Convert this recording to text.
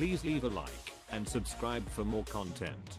Please leave a like and subscribe for more content.